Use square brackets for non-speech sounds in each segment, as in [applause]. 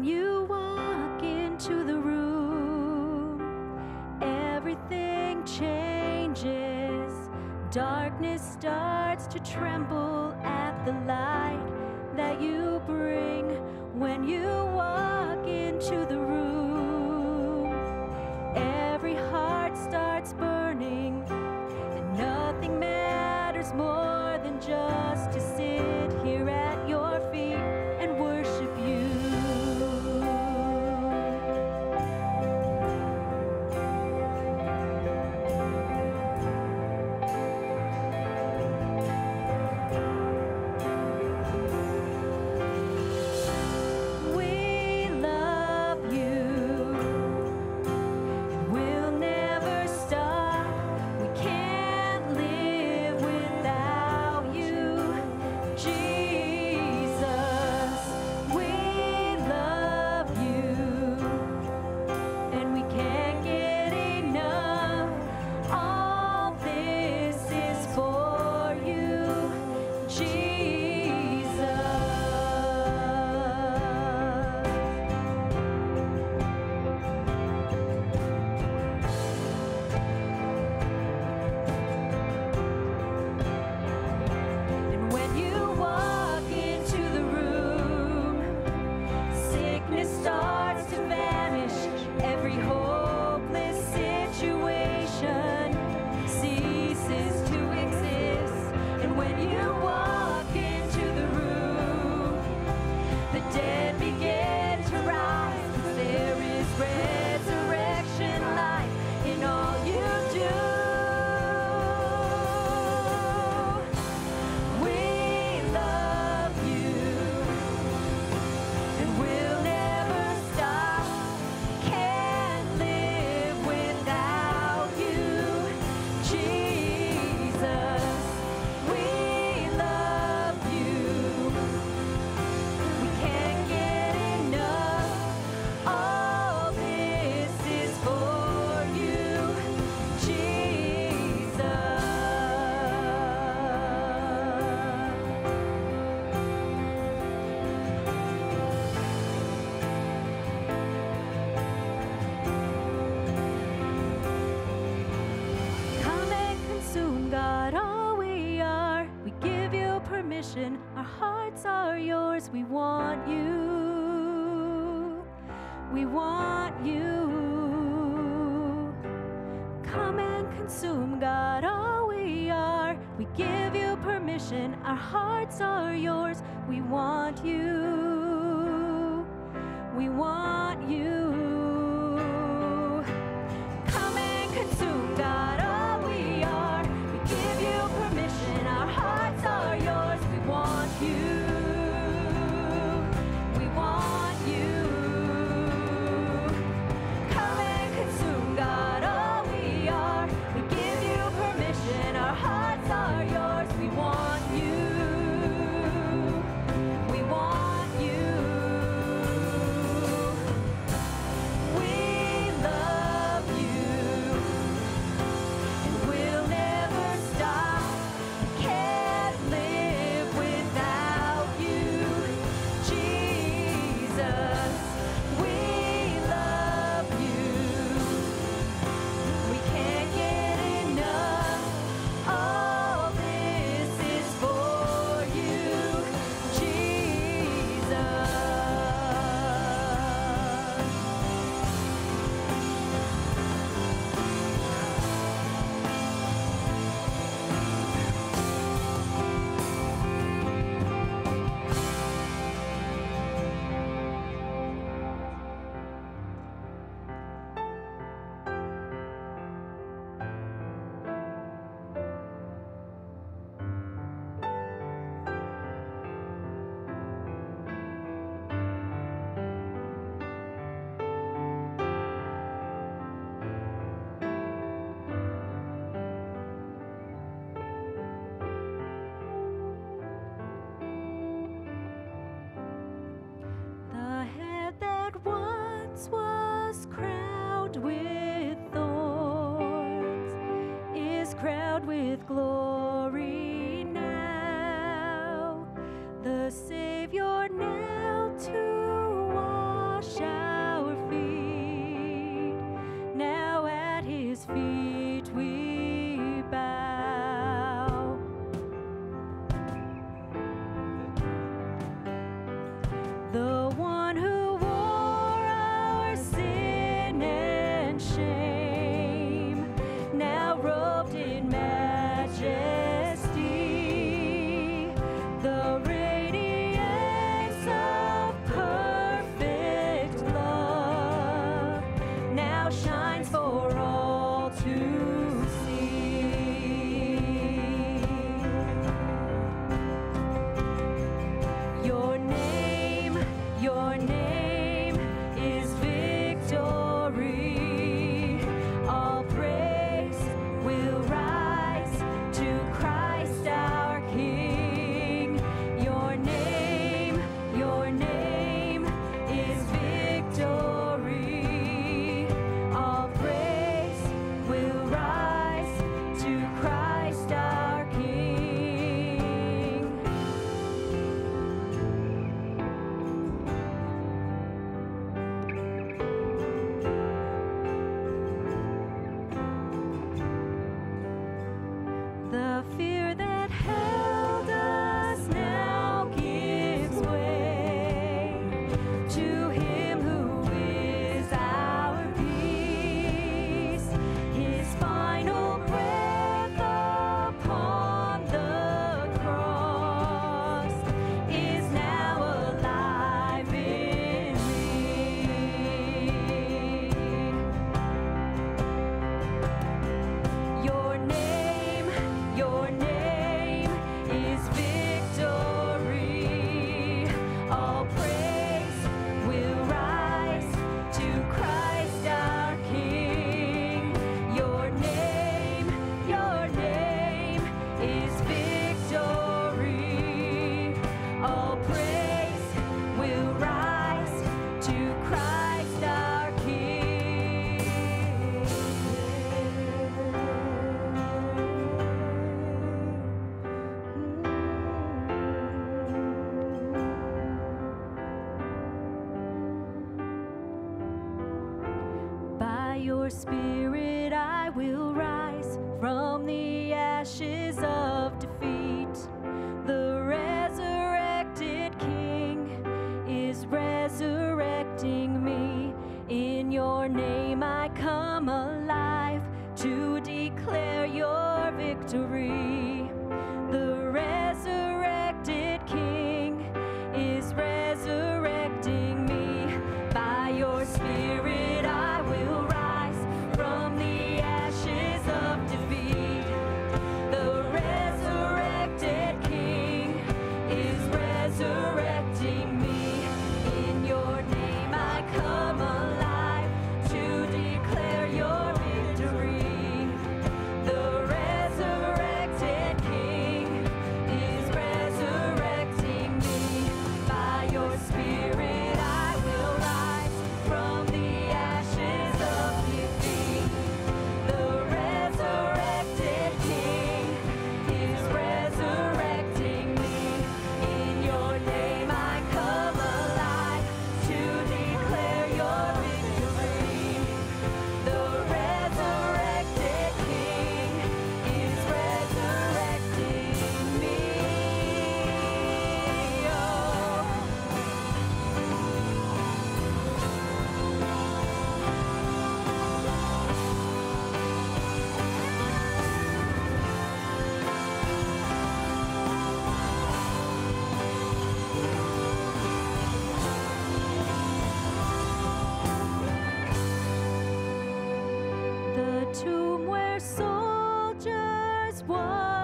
when you walk into the room, everything changes. Darkness starts to tremble at the light that you bring when you walk into the room.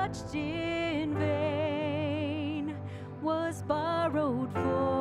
Watched in vain was borrowed for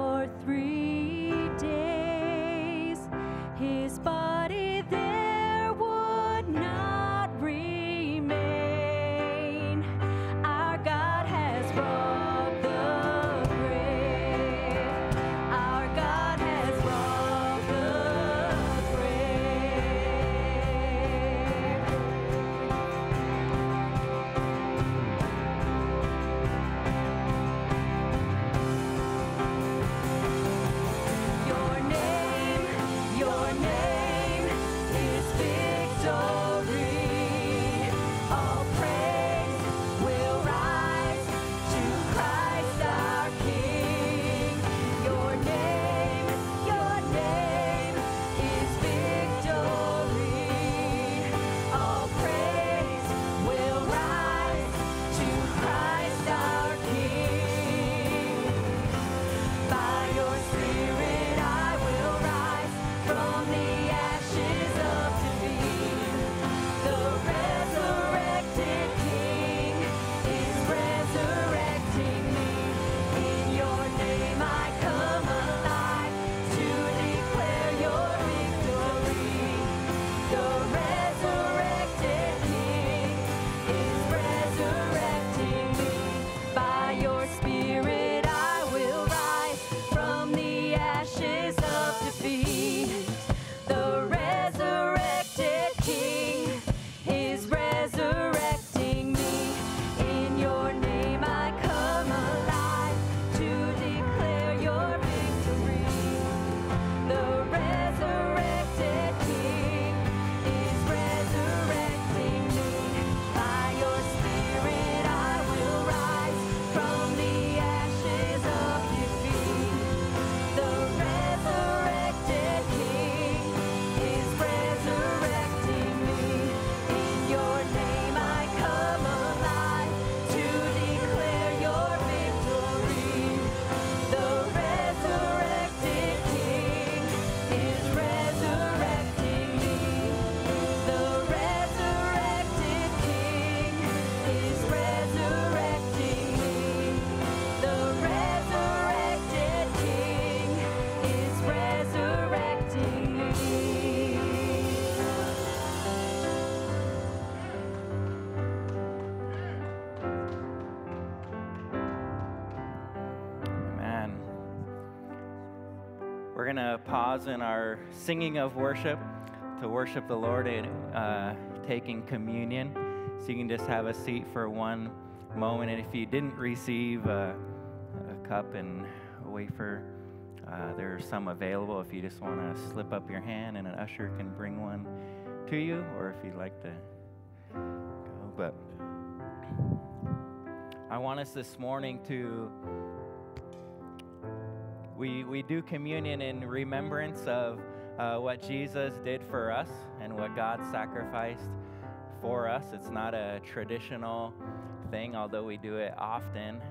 going to pause in our singing of worship to worship the Lord and uh, taking communion. So you can just have a seat for one moment. And if you didn't receive a, a cup and a wafer, uh, there are some available if you just want to slip up your hand and an usher can bring one to you, or if you'd like to go. But I want us this morning to we, we do communion in remembrance of uh, what Jesus did for us and what God sacrificed for us. It's not a traditional thing, although we do it often.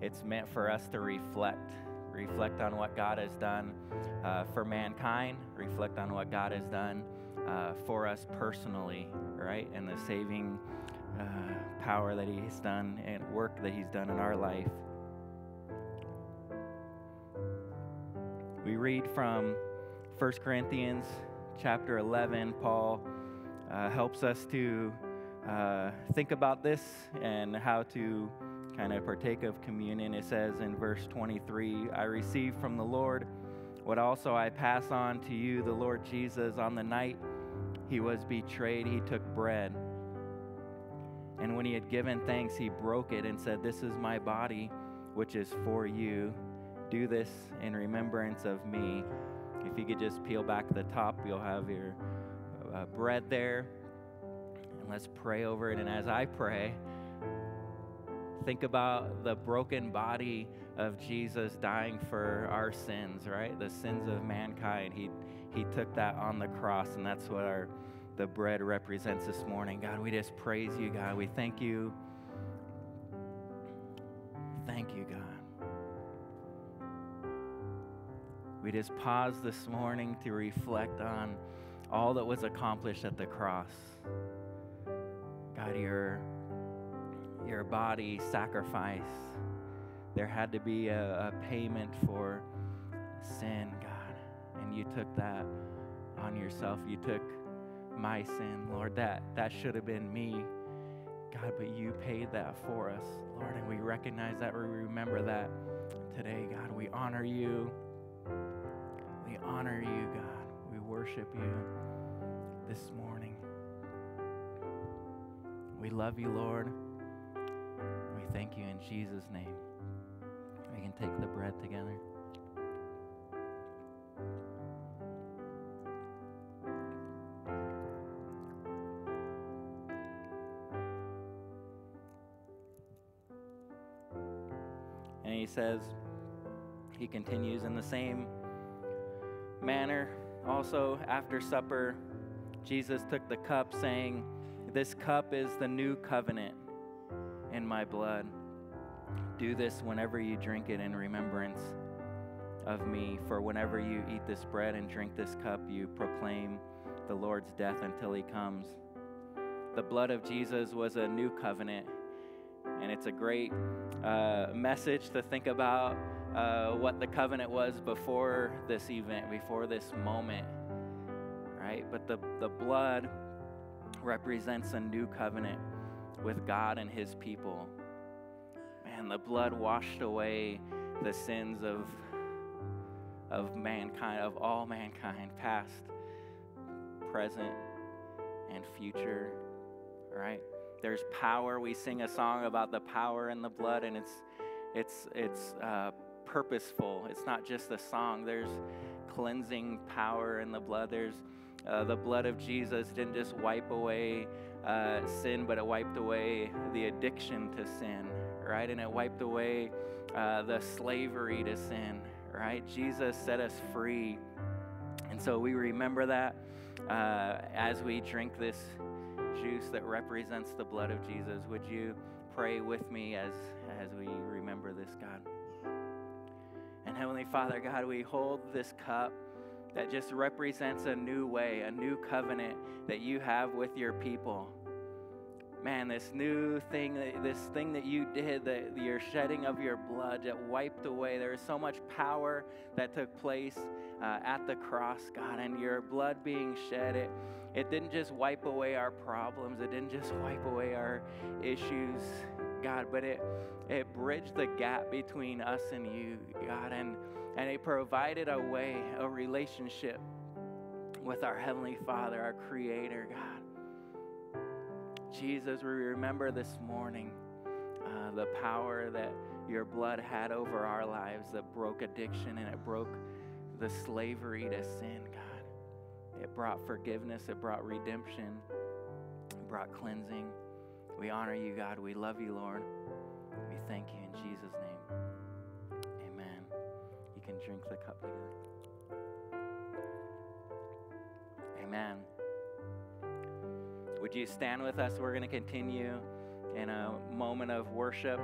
It's meant for us to reflect, reflect on what God has done uh, for mankind, reflect on what God has done uh, for us personally, right? And the saving uh, power that He's done and work that He's done in our life. We read from 1 Corinthians chapter 11. Paul uh, helps us to uh, think about this and how to kind of partake of communion. It says in verse 23 I received from the Lord what also I pass on to you, the Lord Jesus, on the night he was betrayed, he took bread. And when he had given thanks, he broke it and said, This is my body, which is for you. Do this in remembrance of me. If you could just peel back the top, you'll have your uh, bread there. And let's pray over it. And as I pray, think about the broken body of Jesus dying for our sins, right? The sins of mankind. He, he took that on the cross, and that's what our the bread represents this morning. God, we just praise you, God. We thank you. Thank you, God. We just pause this morning to reflect on all that was accomplished at the cross. God, your your body sacrifice. There had to be a, a payment for sin, God, and you took that on yourself. You took my sin, Lord. That that should have been me, God, but you paid that for us, Lord, and we recognize that. We remember that today, God. We honor you. We honor you, God. We worship you this morning. We love you, Lord. We thank you in Jesus' name. We can take the bread together. And he says, he continues in the same manner. Also, after supper, Jesus took the cup, saying, This cup is the new covenant in my blood. Do this whenever you drink it in remembrance of me. For whenever you eat this bread and drink this cup, you proclaim the Lord's death until he comes. The blood of Jesus was a new covenant, and it's a great uh, message to think about uh, what the covenant was before this event, before this moment, right? But the, the blood represents a new covenant with God and his people. Man, the blood washed away the sins of, of mankind, of all mankind, past, present, and future, right? There's power. We sing a song about the power in the blood, and it's it's it's uh, purposeful. It's not just a song. There's cleansing power in the blood. There's uh, the blood of Jesus didn't just wipe away uh, sin, but it wiped away the addiction to sin, right? And it wiped away uh, the slavery to sin, right? Jesus set us free. And so we remember that uh, as we drink this juice that represents the blood of Jesus. Would you pray with me as, as we remember this, God? And Heavenly Father, God, we hold this cup that just represents a new way, a new covenant that you have with your people. Man, this new thing, this thing that you did, that your shedding of your blood that wiped away. There is so much power that took place uh, at the cross, God, and your blood being shed. It, it didn't just wipe away our problems, it didn't just wipe away our issues, God, but it, it bridged the gap between us and you, God, and, and it provided a way, a relationship with our Heavenly Father, our Creator, God. Jesus, we remember this morning uh, the power that your blood had over our lives that broke addiction and it broke the slavery to sin, God. It brought forgiveness, it brought redemption, it brought cleansing. We honor you, God. We love you, Lord. We thank you in Jesus' name. Amen. You can drink the cup together. Amen. Would you stand with us? We're going to continue in a moment of worship.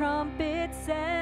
Trumpet sound.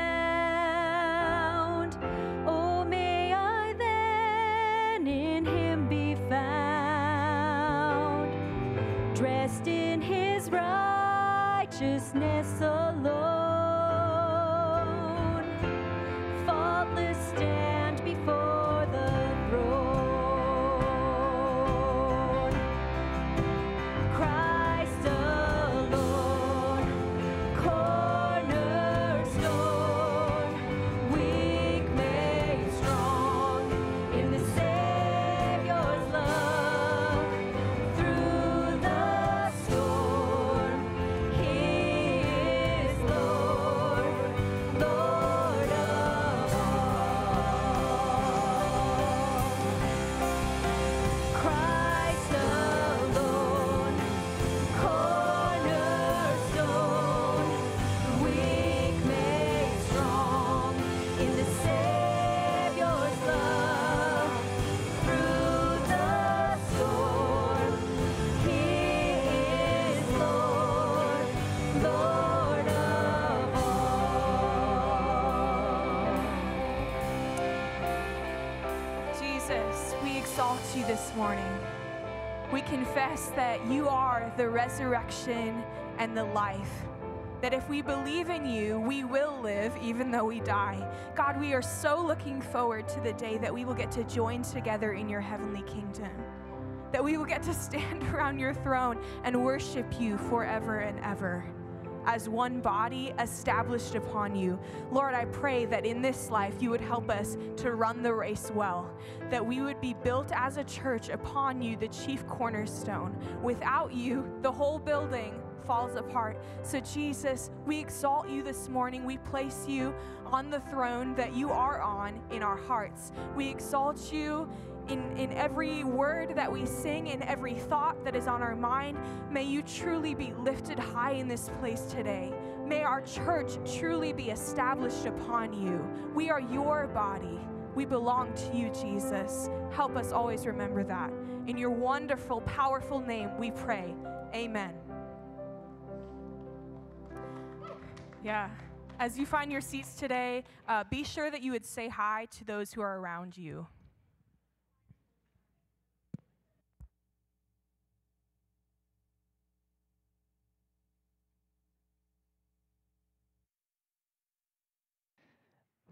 Morning. We confess that you are the resurrection and the life. That if we believe in you, we will live even though we die. God, we are so looking forward to the day that we will get to join together in your heavenly kingdom. That we will get to [laughs] stand around your throne and worship you forever and ever as one body established upon you. Lord, I pray that in this life you would help us to run the race well, that we would be built as a church upon you, the chief cornerstone. Without you, the whole building falls apart. So, Jesus, we exalt you this morning. We place you on the throne that you are on in our hearts. We exalt you in, in every word that we sing, in every thought that is on our mind. May you truly be lifted high in this place today. May our church truly be established upon you. We are your body. We belong to you, Jesus. Help us always remember that. In your wonderful, powerful name, we pray. Amen. Yeah. As you find your seats today, uh, be sure that you would say hi to those who are around you.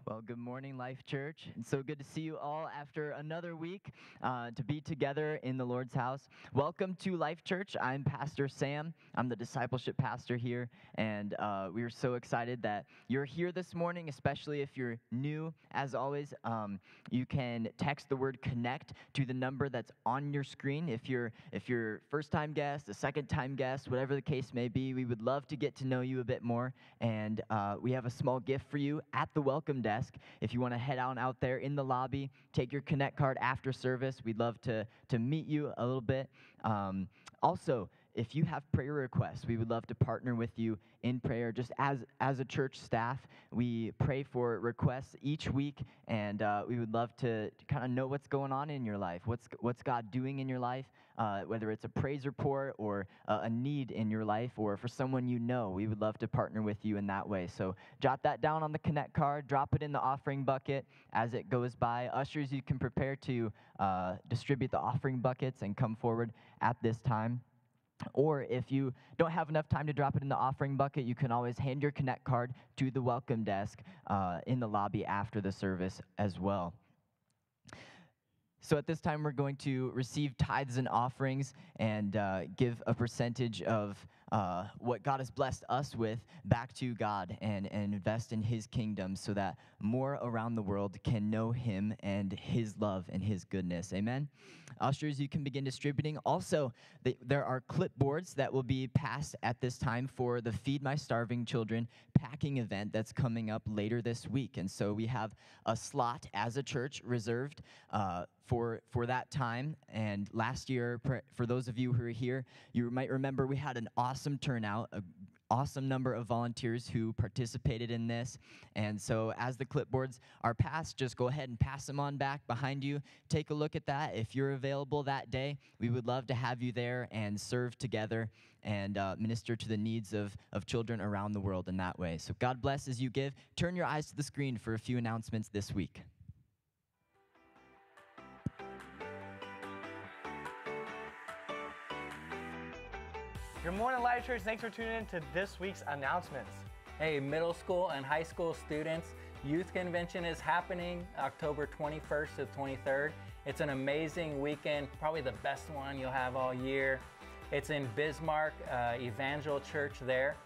Well, good morning, Life Church. It's so good to see you all after another week uh, to be together in the Lord's house. Welcome to Life Church. I'm Pastor Sam. I'm the discipleship pastor here, and uh, we are so excited that you're here this morning, especially if you're new. As always, um, you can text the word "connect" to the number that's on your screen. If you're if you're first-time guest, a second-time guest, whatever the case may be, we would love to get to know you a bit more, and uh, we have a small gift for you at the welcome desk desk. If you want to head on out there in the lobby, take your Connect card after service. We'd love to, to meet you a little bit. Um, also, if you have prayer requests, we would love to partner with you in prayer. Just as as a church staff, we pray for requests each week, and uh, we would love to, to kind of know what's going on in your life. What's what's God doing in your life? Uh, whether it's a praise report or uh, a need in your life, or for someone you know, we would love to partner with you in that way. So jot that down on the Connect card, drop it in the offering bucket as it goes by. Ushers, you can prepare to uh, distribute the offering buckets and come forward at this time. Or if you don't have enough time to drop it in the offering bucket, you can always hand your Connect card to the welcome desk uh, in the lobby after the service as well. So at this time, we're going to receive tithes and offerings and uh, give a percentage of uh, what God has blessed us with back to God and, and invest in His kingdom so that more around the world can know Him and His love and His goodness. Amen. Ushers, you can begin distributing. Also, the, there are clipboards that will be passed at this time for the Feed My Starving Children packing event that's coming up later this week. And so we have a slot as a church reserved uh, for for that time. And last year, for those of you who are here, you might remember we had an awesome turnout, a awesome number of volunteers who participated in this. And so, as the clipboards are passed, just go ahead and pass them on back behind you. Take a look at that. If you're available that day, we would love to have you there and serve together and uh, minister to the needs of, of children around the world in that way. So, God bless as you give. Turn your eyes to the screen for a few announcements this week. Good morning, Life Church. Thanks for tuning in to this week's announcements. Hey, middle school and high school students, Youth Convention is happening October 21st to 23rd. It's an amazing weekend, probably the best one you'll have all year. It's in Bismarck uh, Evangel Church there.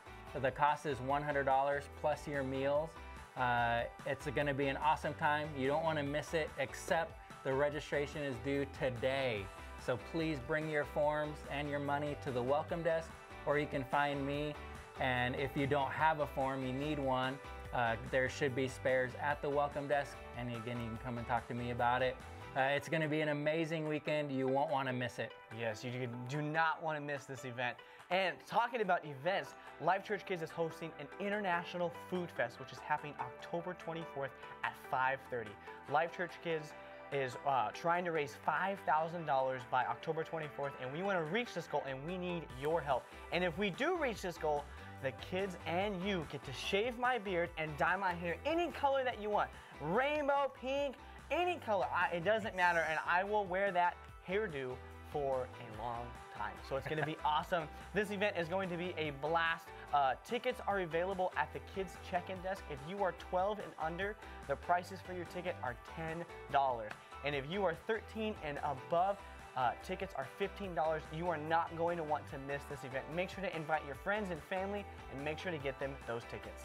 The cost is $100 plus your meals. Uh, it's going to be an awesome time. You don't want to miss it, except the registration is due today. So please bring your forms and your money to the welcome desk, or you can find me. And if you don't have a form, you need one, uh, there should be spares at the welcome desk. And again, you can come and talk to me about it. Uh, it's going to be an amazing weekend. You won't want to miss it. Yes, you do not want to miss this event. And talking about events, Life Church Kids is hosting an international food fest, which is happening October 24th at 5:30. Life Church Kids is uh, trying to raise $5,000 by October 24th, and we want to reach this goal, and we need your help. And if we do reach this goal, the kids and you get to shave my beard and dye my hair any color that you want rainbow, pink, any color. I, it doesn't matter, and I will wear that hairdo for a long time. So it's going to be [laughs] awesome. This event is going to be a blast. Uh, tickets are available at the kids check-in desk. If you are 12 and under, the prices for your ticket are $10. And if you are 13 and above, uh, tickets are $15. You are not going to want to miss this event. Make sure to invite your friends and family and make sure to get them those tickets.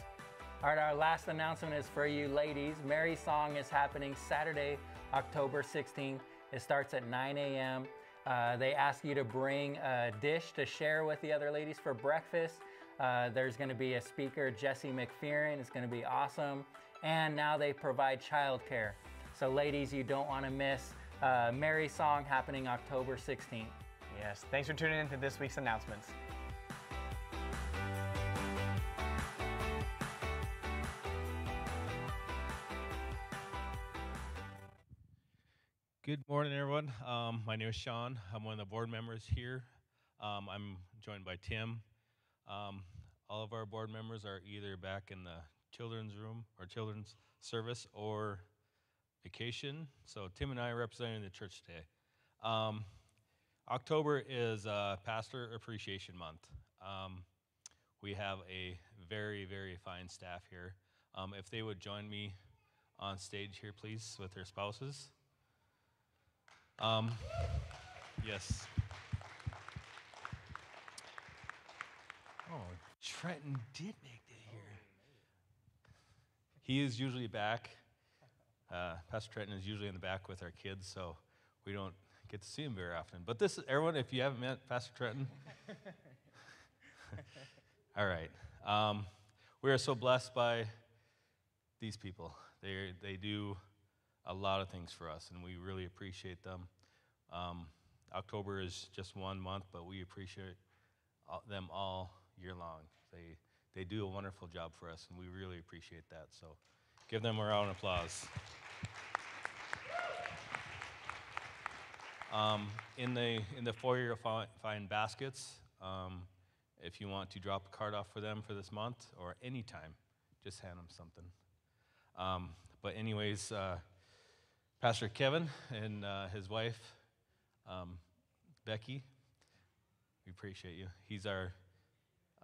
All right, our last announcement is for you ladies. Mary Song is happening Saturday, October 16th. It starts at 9 a.m. Uh, they ask you to bring a dish to share with the other ladies for breakfast. Uh, there's going to be a speaker, Jesse McFerrin. It's going to be awesome. And now they provide childcare. So, ladies, you don't want to miss uh, Mary Song happening October 16th. Yes, thanks for tuning in to this week's announcements. Good morning, everyone. Um, my name is Sean. I'm one of the board members here. Um, I'm joined by Tim. Um, all of our board members are either back in the children's room or children's service or vacation. So Tim and I are representing the church today. Um, October is uh, Pastor Appreciation Month. Um, we have a very, very fine staff here. Um, if they would join me on stage here, please, with their spouses. Um, yes. Oh, Trenton did make it here. He is usually back. Uh, Pastor Trenton is usually in the back with our kids, so we don't get to see him very often. But this, is everyone, if you haven't met Pastor Trenton, [laughs] all right. Um, we are so blessed by these people. They they do a lot of things for us, and we really appreciate them. Um, October is just one month, but we appreciate them all year long. They, they do a wonderful job for us, and we really appreciate that. So give them a round of applause. Um, in, the, in the foyer, you'll find, find baskets. Um, if you want to drop a card off for them for this month or any time, just hand them something. Um, but, anyways, uh, Pastor Kevin and uh, his wife, um, Becky, we appreciate you. He's our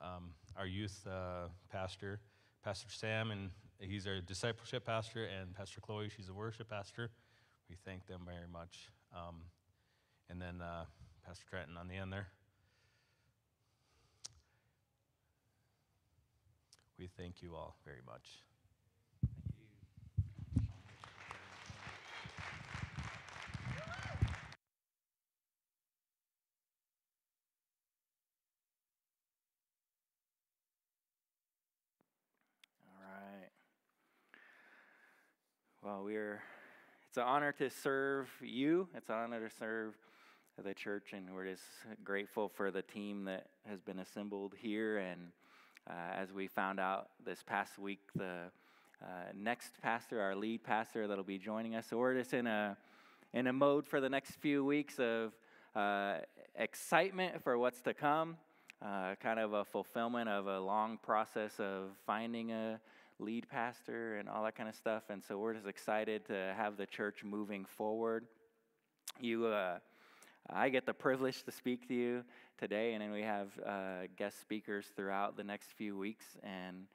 um, our youth uh, pastor, Pastor Sam, and he's our discipleship pastor, and Pastor Chloe, she's a worship pastor. We thank them very much. Um, and then uh, Pastor Trenton on the end there. We thank you all very much. Well, we're it's an honor to serve you. It's an honor to serve the church, and we're just grateful for the team that has been assembled here. And Uh, as we found out this past week, the uh, next pastor, our lead pastor, that'll be joining us. So we're just in a in a mode for the next few weeks of uh, excitement for what's to come, uh, kind of a fulfillment of a long process of finding a lead pastor and all that kind of stuff. And so we're just excited to have the church moving forward. You, uh, I get the privilege to speak to you today, and then we have uh, guest speakers throughout the next few weeks and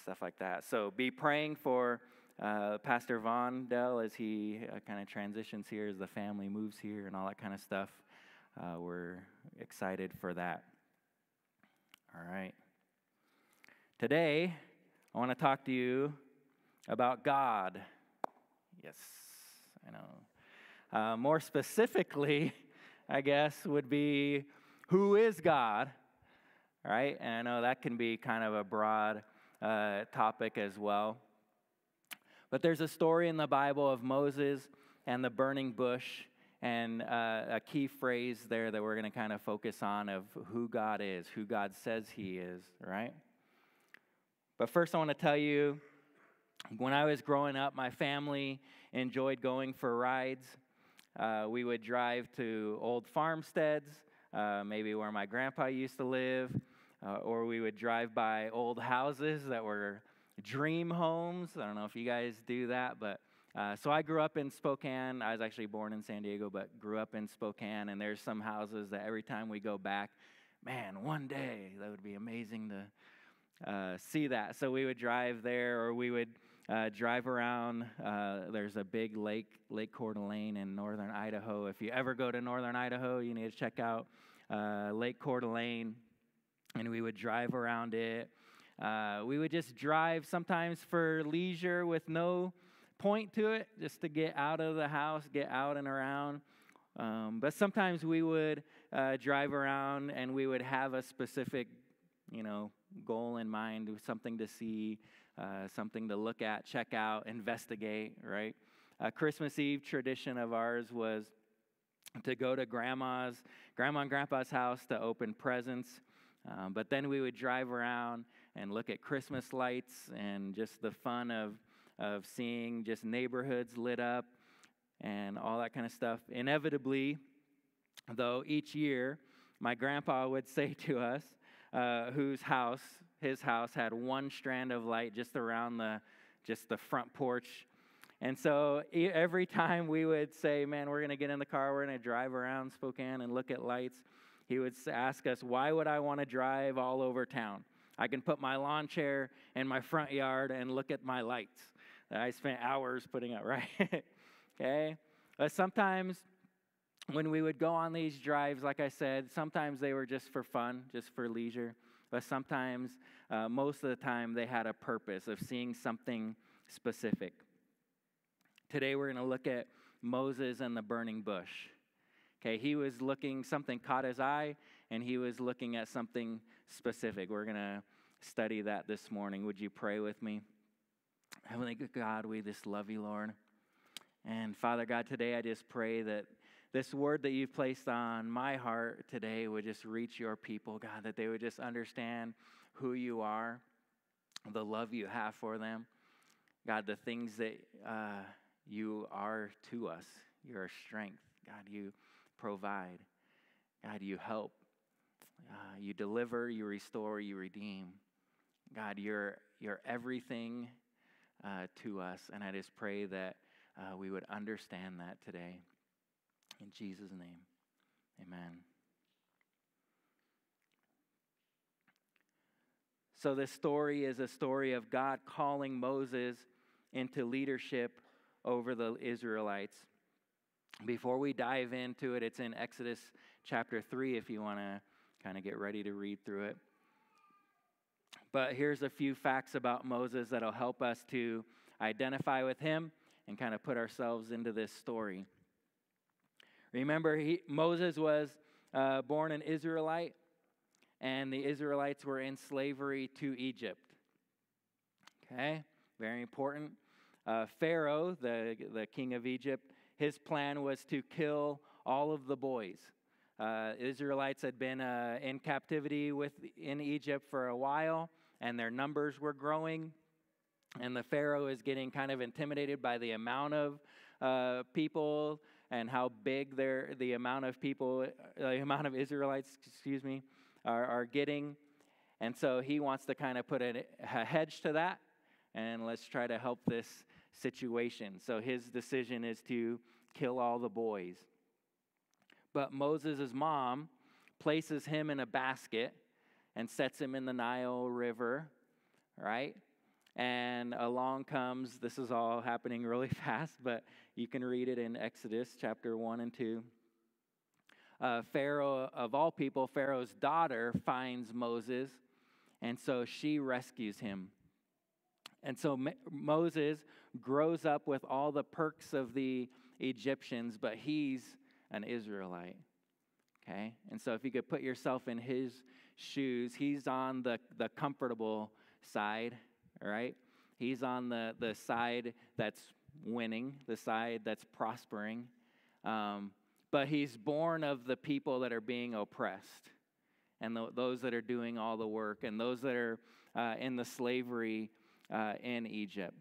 stuff like that. So be praying for uh, Pastor Von Dell as he uh, kind of transitions here, as the family moves here, and all that kind of stuff. Uh, we're excited for that. All right. Today, I want to talk to you about God. Yes, I know. Uh, more specifically, [laughs] I guess, would be who is God, right? And I know that can be kind of a broad uh, topic as well. But there's a story in the Bible of Moses and the burning bush, and uh, a key phrase there that we're going to kind of focus on of who God is, who God says He is, right? But first, I want to tell you when I was growing up, my family enjoyed going for rides. Uh, we would drive to old farmsteads, uh, maybe where my grandpa used to live, uh, or we would drive by old houses that were dream homes. I don't know if you guys do that, but uh, so I grew up in Spokane. I was actually born in San Diego, but grew up in Spokane, and there's some houses that every time we go back, man, one day that would be amazing to uh, see that. So we would drive there, or we would uh, drive around. Uh, there's a big lake, Lake Coeur d'Alene in northern Idaho. If you ever go to northern Idaho, you need to check out uh, Lake Coeur d'Alene. And we would drive around it. Uh, we would just drive sometimes for leisure with no point to it, just to get out of the house, get out and around. Um, but sometimes we would drive around and we would have a specific, you know, goal in mind, something to see, uh, something to look at, check out, investigate, right? A Christmas Eve tradition of ours was to go to grandma's, grandma and grandpa's house to open presents. Um, but then we would drive around and look at Christmas lights and just the fun of, of seeing just neighborhoods lit up and all that kind of stuff. Inevitably, though, each year, my grandpa would [laughs] say to us, uh, whose house, his house, had one strand of light just around the, just the front porch. And so every time we would say, man, we're going to get in the car, we're going to drive around Spokane and look at lights, he would ask us, why would I want to drive all over town? I can put my lawn chair in my front yard and look at my lights that I spent hours putting up, [laughs] right? okay? But sometimes when we would go on these drives, like I said, sometimes they were just for fun, just for leisure. But sometimes, uh, most of the time, they had a purpose of seeing something specific. Today, we're going to look at Moses and the burning bush. Okay, he was looking, something caught his eye, and he was looking at something specific. We're going to study that this morning. Would you pray with me? Heavenly God, we just love you, Lord. And Father God, today I just pray that this word that you've placed on my heart today would just reach your people, God, that they would just understand who you are, the love you have for them. God, the things that uh, you are to us, your strength. God, you provide. God, you help. Uh, you deliver, you restore, you redeem. God, you're, you're everything uh, to us. And I just pray that uh, we would understand that today. In Jesus' name, amen. So, this story is a story of God calling Moses into leadership over the Israelites. Before we dive into it, it's in Exodus chapter 3 if you want to kind of get ready to read through it. But here's a few facts about Moses that'll help us to identify with him and kind of put ourselves into this story. Remember, he, Moses was uh, born an Israelite, and the Israelites were in slavery to Egypt. Okay, very important. Uh, Pharaoh, the, the king of Egypt, his plan was to kill all of the boys. Uh, Israelites had been uh, in captivity with, in Egypt for a while, and their numbers were growing. And the Pharaoh is getting kind of intimidated by the amount of uh, people and how big their, the amount of people, the amount of Israelites, excuse me, are, are getting. And so he wants to kind of put a, a hedge to that and let's try to help this situation. So his decision is to kill all the boys. But Moses' mom places him in a basket and sets him in the Nile River, right? And along comes, this is all happening really [laughs] fast, but you can read it in Exodus chapter 1 and 2. Uh, Pharaoh, of all people, Pharaoh's daughter finds Moses, and so she rescues him. And so Mo- Moses grows up with all the perks of the Egyptians, but he's an Israelite. Okay? And so if you could put yourself in his shoes, he's on the, the comfortable side, right? He's on the, the side that's winning, the side that's prospering. Um, but he's born of the people that are being oppressed and the, those that are doing all the work and those that are uh, in the slavery uh, in Egypt.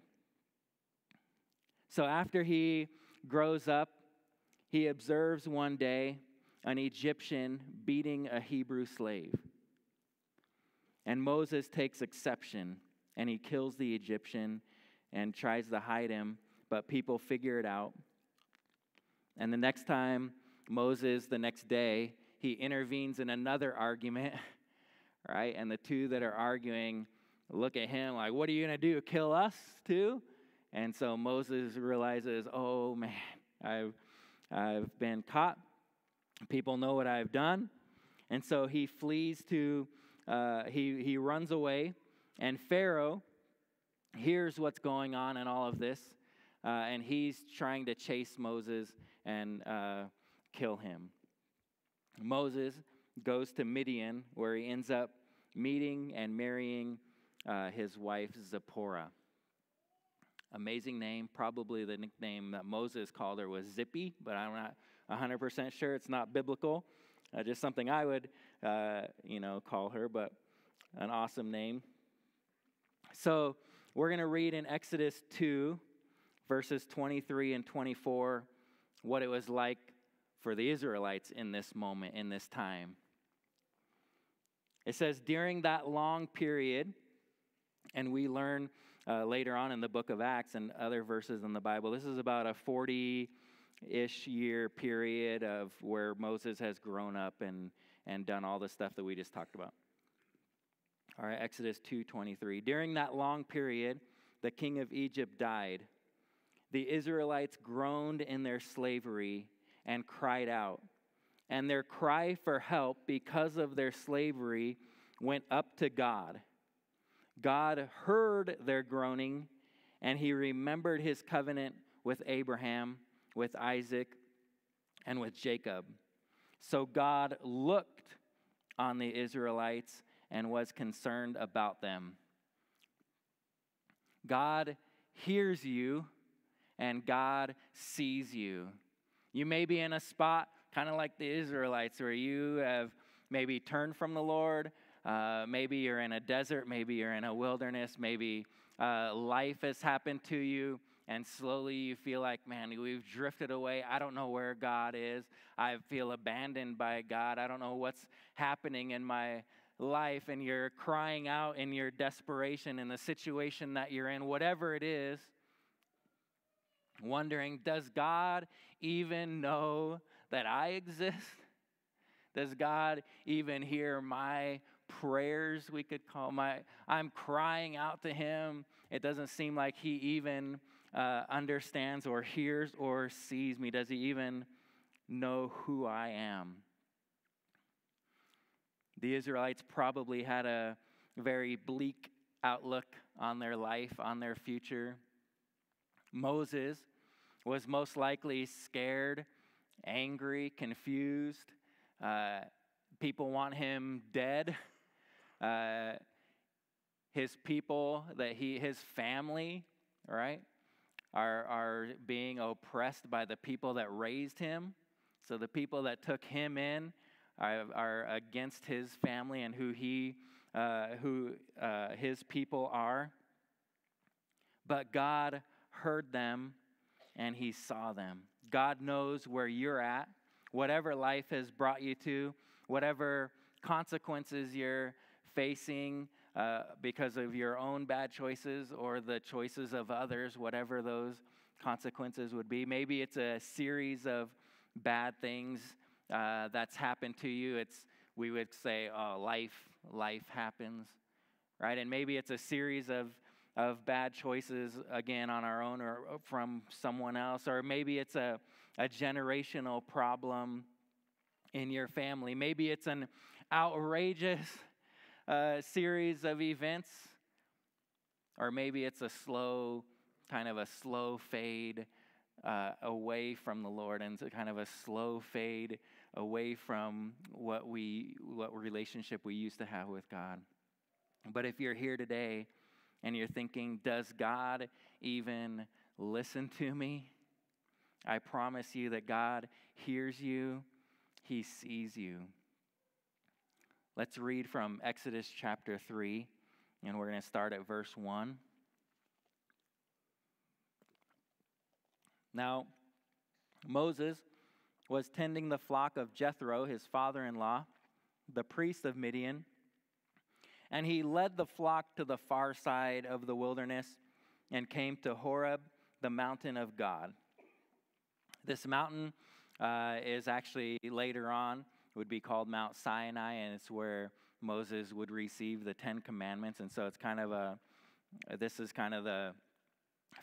So after he grows up, he observes one day an Egyptian beating a Hebrew slave. And Moses takes exception and he kills the Egyptian and tries to hide him, but people figure it out. And the next time Moses, the next day, he intervenes in another argument, [laughs] right? And the two that are arguing look at him like, What are you going to do? Kill us too? And so Moses realizes, Oh man, I've, I've been caught. People know what I've done. And so he flees to, uh, he, he runs away. And Pharaoh hears what's going on in all of this. Uh, and he's trying to chase Moses and uh, kill him. Moses goes to Midian, where he ends up meeting and marrying uh, his wife Zipporah. Amazing name. Probably the nickname that Moses called her was Zippy, but I'm not 100% sure. It's not biblical. Uh, just something I would, uh, you know, call her, but an awesome name. So we're going to read in Exodus 2, verses 23 and 24, what it was like for the Israelites in this moment, in this time. It says, during that long period, and we learn uh, later on in the book of Acts and other verses in the Bible, this is about a 40 ish year period of where Moses has grown up and, and done all the stuff that we just talked about. All right, Exodus 2:23. During that long period, the king of Egypt died. The Israelites groaned in their slavery and cried out. And their cry for help because of their slavery went up to God. God heard their groaning, and he remembered his covenant with Abraham, with Isaac, and with Jacob. So God looked on the Israelites and was concerned about them. God hears you, and God sees you. You may be in a spot kind of like the Israelites where you have maybe turned from the Lord. Uh, maybe you're in a desert, maybe you're in a wilderness, maybe uh, life has happened to you, and slowly you feel like, man, we've drifted away. I don't know where God is. I feel abandoned by God. I don't know what's happening in my life, and you're crying out in your desperation in the situation that you're in, whatever it is, wondering, does God even know that I exist? Does God even hear my prayers we could call my i'm crying out to him. It doesn't seem like he even uh, understands or hears or sees me. Does he even know who i am the israelites probably had a very bleak outlook on their life on their future. Moses was most likely scared angry confused. Uh, people want him dead. [laughs] Uh, his people, that he, his family, right, are, are being oppressed by the people that raised him. So the people that took him in are, against his family and who he uh, who uh, his people are. But God heard them and he saw them. God knows where you're at, whatever life has brought you to, whatever consequences you're facing uh, because of your own bad choices or the choices of others, whatever those consequences would be. Maybe it's a series of bad things uh, that's happened to you. It's we would say, oh, life, life happens, right? And maybe it's a series of of bad choices again on our own or from someone else, or maybe it's a, a generational problem in your family. Maybe it's an outrageous [laughs] uh, series of events, or maybe it's a slow, kind of a slow fade uh, away from the Lord, and kind of a slow fade away from what we, what relationship we used to have with God. But if you're here today and you're thinking, does God even listen to me? I promise you that God hears you, He sees you. Let's read from Exodus chapter 3, and we're going to start at verse 1. Now, Moses was tending the flock of Jethro, his father in law, the priest of Midian and he led the flock to the far side of the wilderness and came to Horeb, the mountain of God. This mountain uh, is actually later on would be called Mount Sinai, and it's where Moses would receive the Ten Commandments. And so it's kind of a, this is kind of the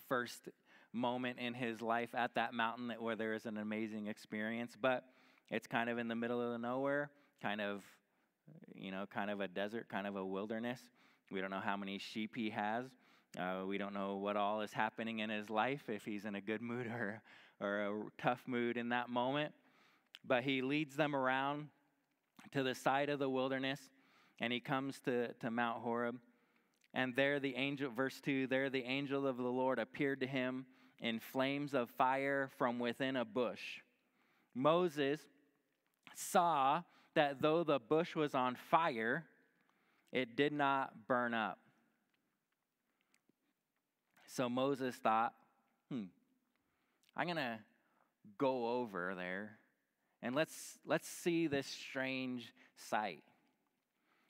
first moment in his life at that mountain where there is an amazing experience. But it's kind of in the middle of nowhere, kind of you know, kind of a desert, kind of a wilderness. We don't know how many sheep he has. Uh, we don't know what all is happening in his life, if he's in a good mood or, or a tough mood in that moment. But he leads them around to the side of the wilderness, and he comes to, to Mount Horeb. And there the angel, verse 2, there the angel of the Lord appeared to him in flames of fire from within a bush. Moses saw that though the bush was on fire, it did not burn up. So Moses thought, hmm, I'm going to go over there and let's, let's see this strange sight.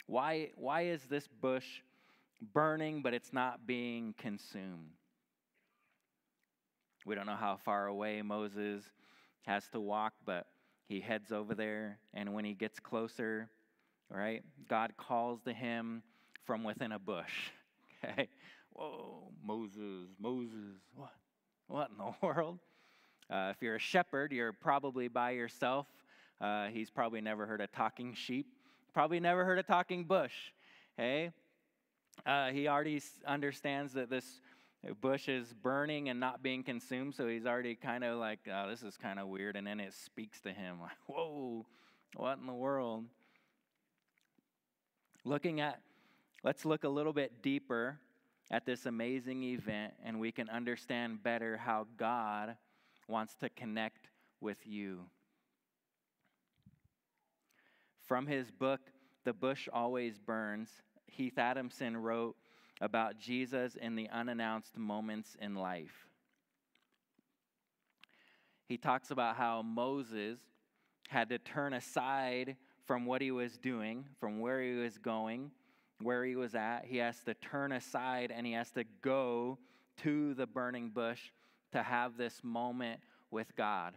Why, why is this bush burning, but it's not being consumed? We don't know how far away Moses has to walk, but he heads over there, and when he gets closer, right, God calls to him from within a bush. [laughs] Okay? Whoa, Moses, Moses, what? What in the [laughs] world? Uh, if you're a shepherd, you're probably by yourself. Uh, he's probably never heard a talking sheep, probably never heard a talking bush. Hey, uh, he already understands that this bush is burning and not being consumed, so he's already kind of like, oh, this is kind of weird. And then it speaks to him, like, [laughs] whoa, what in the world? Looking at, let's look a little bit deeper at this amazing event, and we can understand better how God wants to connect with you. From his book, The Bush Always Burns, Heath Adamson wrote, about Jesus in the unannounced moments in life. He talks about how Moses had to turn aside from what he was doing, from where he was going, where he was at. He has to turn aside and he has to go to the burning bush to have this moment with God.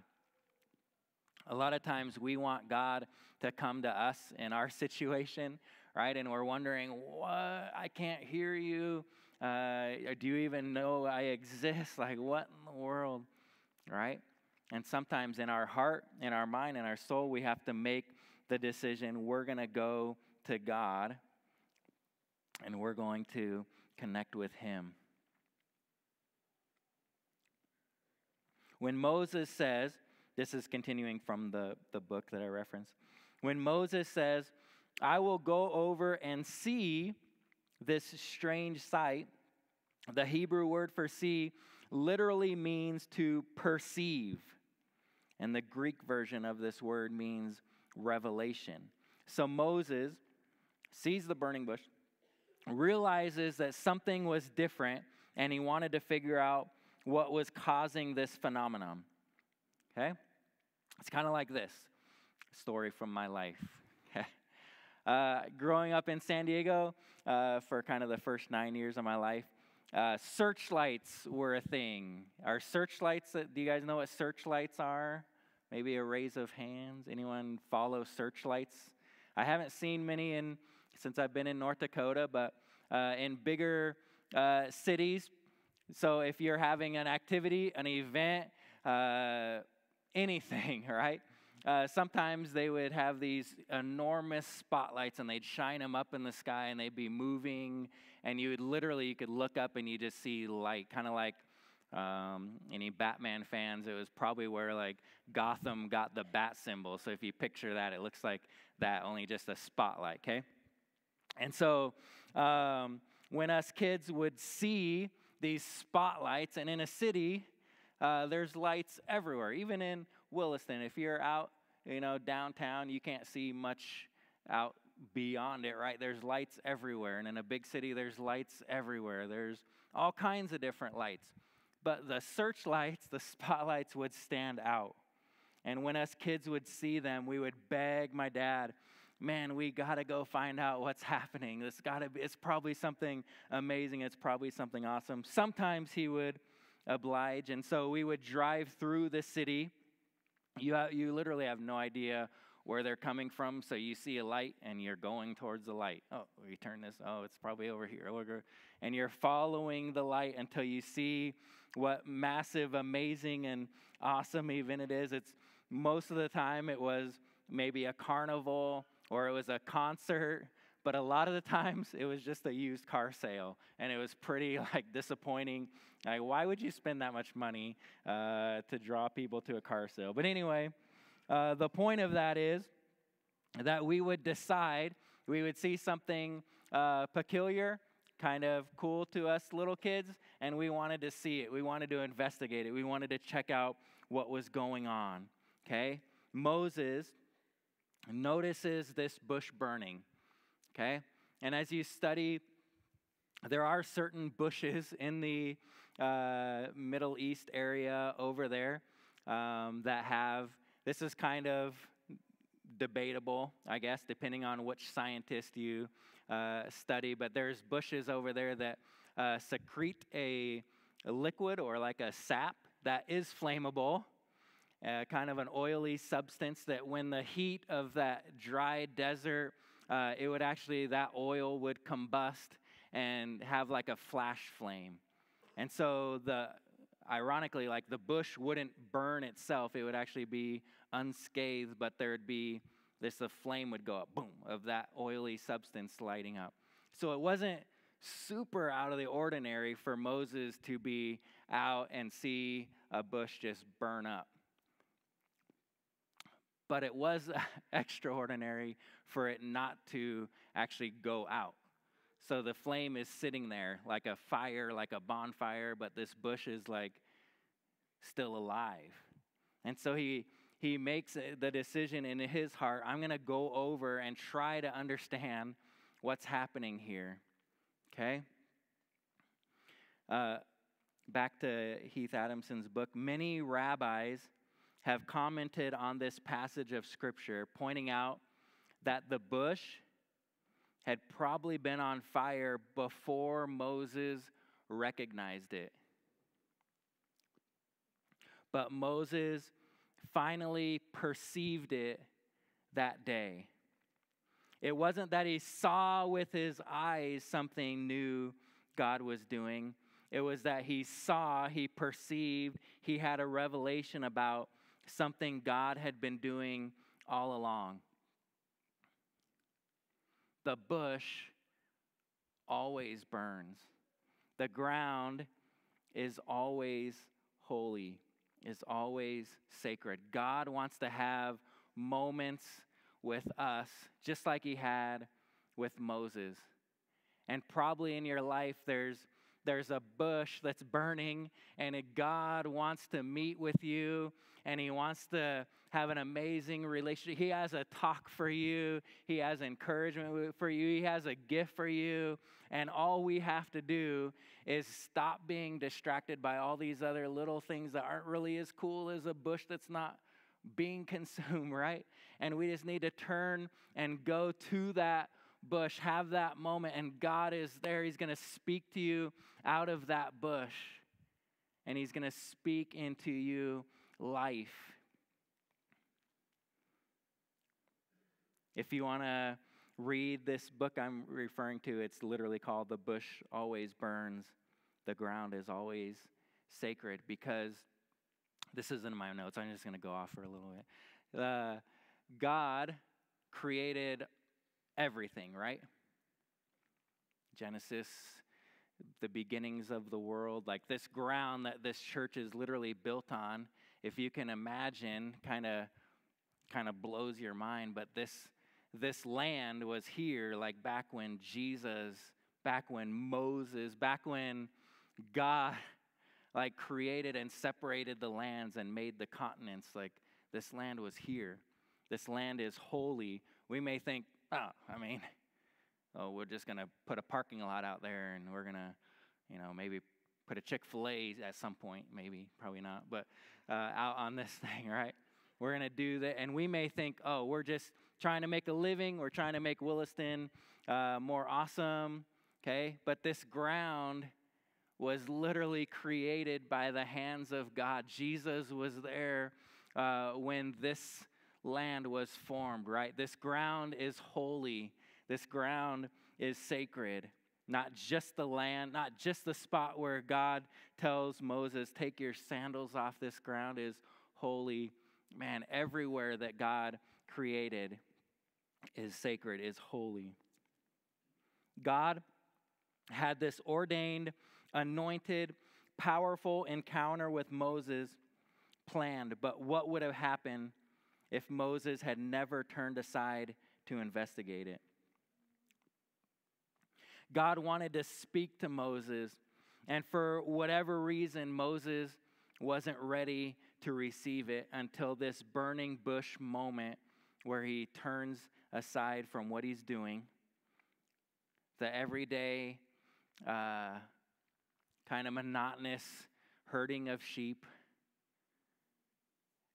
A lot of times we want God to come to us in our [laughs] situation, right? And we're wondering, what? I can't hear you. Uh, do you even know I exist? [laughs] Like, what in the world, right? And sometimes in our heart, in our mind, in our soul, we have to make the decision we're going to go to God and we're going to connect with Him. When Moses says, this is continuing from the, the book that I referenced. When Moses says, I will go over and see this strange sight. The Hebrew word for see literally means to perceive. And the Greek version of this word means revelation. So Moses sees the burning bush, realizes that something was different and he wanted to figure out what was causing this phenomenon. Okay? It's kind of like this story from my life. Uh, growing up in San Diego uh, for kind of the first nine years of my life, uh, searchlights were a thing. Are searchlights, do you guys know what searchlights are? Maybe a raise of hands. Anyone follow searchlights? I haven't seen many in since I've been in North Dakota, but uh, in bigger uh, cities. So if you're having an activity, an event, uh, anything, [laughs] right? Uh, sometimes they would have these enormous spotlights and they'd shine them up in the sky and they'd be moving and you would literally you could look up and you just see light kind of like um, any batman fans it was probably where like gotham got the bat symbol. So if you picture that it looks like that only just a spotlight okay? And so um, when us kids would see these spotlights and in a city uh, there's lights everywhere. Even in williston if you're out you know, downtown, you can't see much out beyond it, right? There's lights everywhere. And in a big city, there's lights everywhere. There's all kinds of different lights. But the searchlights, the [laughs] spotlights would stand out. And when us kids would see them, we would beg my dad, man, we got to go find out what's [laughs] happening. This got to be, it's probably something amazing. It's probably something awesome. Sometimes he would oblige. And so we would drive through the city you, have, you literally have no idea where they're coming from. So you see a light and you're going towards the light. Oh, we turn this. Oh, it's probably over here. And you're following the light until you see what massive, amazing, and awesome event it is. It's most of the time it was maybe a carnival or it was a concert but a lot of the [laughs] times it was just a used car sale and it was pretty [laughs] like disappointing. Like why would you spend that much money uh, to draw people to a car sale? But anyway uh, the point of that is that we would decide we would see something uh, peculiar kind of cool to us little kids and we wanted to see it. We wanted to investigate it. We wanted to check out what was going on okay? Moses notices this bush burning okay? And as you study, there are certain bushes in the uh, Middle East area over there um, that have, this is kind of debatable, I guess, depending on which scientist you uh, study, but there's bushes over there that uh, secrete a, a liquid or like a sap that is flammable. Uh, kind of an oily substance that when the heat of that dry desert uh, it would actually, that oil would combust and have like a flash flame. And so the, ironically, like the bush wouldn't burn itself, it would actually be unscathed, but there'd be this, the flame would go up, boom, of that oily substance lighting up. So it wasn't super out of the ordinary for Moses to be out and see a bush just burn up but it was [laughs] extraordinary for it not to actually go out. So the flame is sitting there like a fire, like a bonfire, but this bush is like still alive. And so he he makes the decision in his heart, I'm going to go over and try to understand what's happening here. Okay? Uh, back to Heath Adamson's book, many rabbis have commented on this passage of Scripture, pointing out that the bush had probably been on fire before Moses recognized it. But Moses finally perceived it that day. It wasn't that he saw with his eyes something new God was doing. It was that he saw, he perceived, he had a revelation about something God had been doing all along. The bush always burns, the ground is always holy, is always sacred. God wants to have moments with us, just like He had with Moses. And probably in your life, there's there's a bush that's burning, and God wants to meet with you, and He wants to have an amazing relationship. He has a talk for you, He has encouragement for you, He has a gift for you. And all we have to do is stop being distracted by all these other little things that aren't really as cool as a bush that's not being [laughs] consumed, right? And we just need to turn and go to that bush, have that moment, and God is there. He's going to speak to you out of that bush, and He's going to speak into you life. If you want to read this book I'm referring to, it's literally called The Bush Always Burns, The Ground is Always Sacred, because this isn't in my notes. I'm just going to go off for a little bit. Uh, God created everything, right? Genesis, the beginnings of the world, like this ground that this church is literally built on. If you can imagine, kind of kind of blows your mind, but this this land was here like back when Jesus, back when Moses, back when God like created and separated the lands and made the continents like this land was here. This land is holy. We may think, oh, I mean, oh, we're just going to put a parking lot out there and we're going to, you know, maybe put a Chick fil A at some point, maybe, probably not, but uh, out on this [laughs] thing, right? We're going to do that. And we may think, oh, we're just trying to make a living. We're trying to make Williston uh, more awesome, okay? But this ground was literally created by the hands of God. Jesus was there uh, when this land was formed, right? This ground is holy. This ground is sacred. Not just the land, not just the spot where God tells Moses, take your sandals off this ground is holy. Man, everywhere that God created is sacred, is holy. God had this ordained, anointed, powerful encounter with Moses planned, but what would have happened if Moses had never turned aside to investigate it? God wanted to speak to Moses, and for whatever reason, Moses wasn't ready to receive it until this burning bush moment where he turns aside from what he's doing, the everyday, uh, kind of monotonous herding of sheep.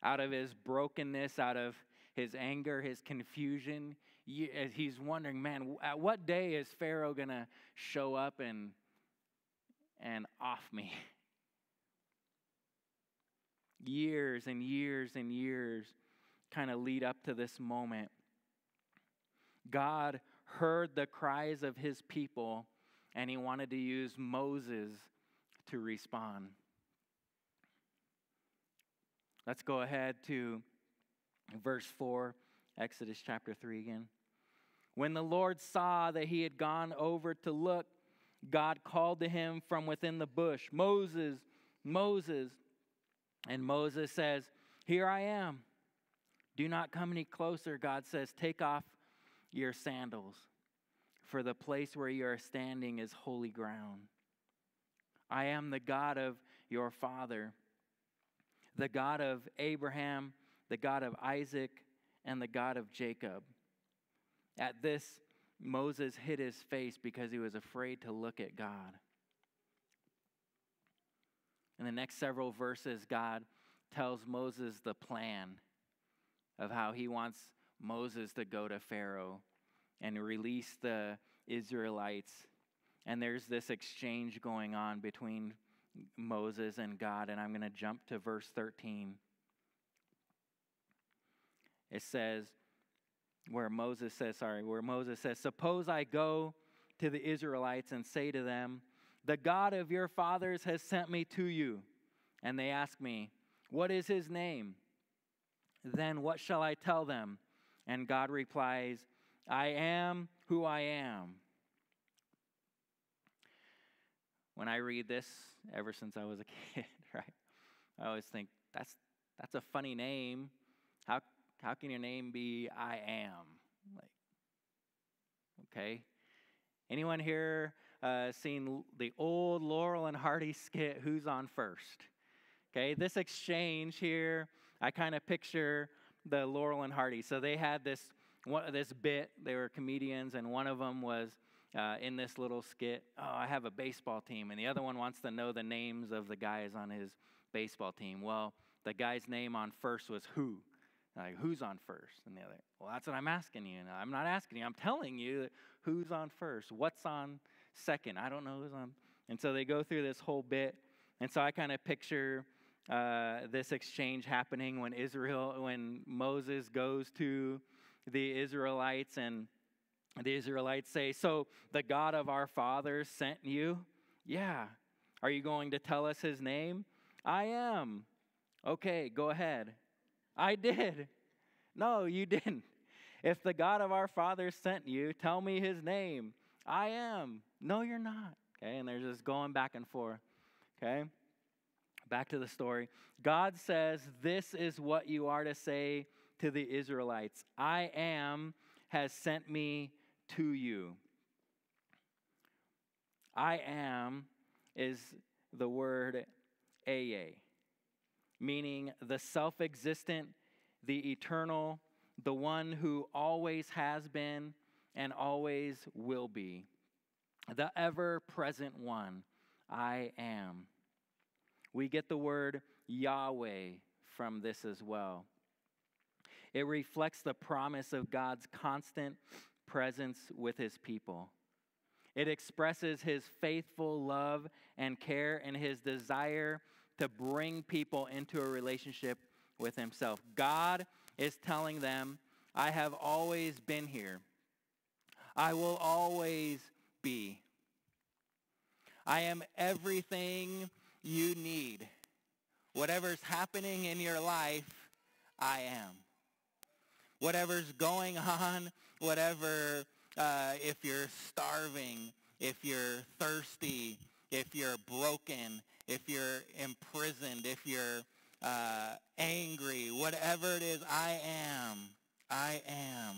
Out of his brokenness, out of his anger, his confusion, uh, he's wondering, man, at what day is Pharaoh gonna show up and and off me? [laughs] Years and years and years kind of lead up to this moment. God heard the cries of his people and he wanted to use Moses to respond. Let's go ahead to verse 4, Exodus chapter 3 again. When the Lord saw that he had gone over to look, God called to him from within the bush, Moses, Moses. And Moses says, Here I am. Do not come any closer. God says, Take off your sandals, for the place where you are standing is holy ground. I am the God of your father, the God of Abraham, the God of Isaac, and the God of Jacob. At this, Moses hid his face because he was afraid to look at God. In the next several verses, God tells Moses the plan of how he wants Moses to go to Pharaoh and release the Israelites. And there's this exchange going on between Moses and God. And I'm going to jump to verse 13. It says, where Moses says, sorry, where Moses says, Suppose I go to the Israelites and say to them, The God of your fathers has sent me to you. And they ask me, What is his name? Then what shall I tell them? And God replies, I am who I am. When I read this, ever since I was a [laughs] kid, right, I always think that's that's a funny name. How how can your name be I am? Like, okay. Anyone here uh, seen the old Laurel and Hardy skit, Who's on First? Okay, this exchange here, I kind of picture the Laurel and Hardy. So they had this one, this bit. They were comedians, and one of them was uh, in this little skit. Oh, I have a baseball team, and the other one wants to know the names of the guys on his baseball team. Well, the guy's name on first was who. Like, who's on first? And the other, well, that's what I'm asking you. And I'm not asking you. I'm telling you who's on first. What's on second? I don't know who's on. And so they go through this whole bit. And so I kind of picture uh, this exchange happening when Israel, when Moses goes to the Israelites, and the Israelites say, "So the God of our fathers sent you? Yeah. Are you going to tell us His name? I am. Okay, go ahead. I did. No, you didn't. If the God of our fathers sent you, tell me His name. I am. No, you're not. Okay, and they're just going back and forth. Okay back to the story. God says, This is what you are to say to the Israelites I am has sent me to you. I am is the word Aa, meaning the self existent, the eternal, the one who always has been and always will be, the ever present one. I am. We get the word Yahweh from this as well. It reflects the promise of God's constant presence with his people. It expresses his faithful love and care and his desire to bring people into a relationship with himself. God is telling them, I have always been here. I will always be. I am everything you need. Whatever's happening in your life, I am. Whatever's going [laughs] on, whatever, uh, if you're starving, if you're thirsty, if you're broken, if you're imprisoned, if you're uh, angry, whatever it is, I am. I am.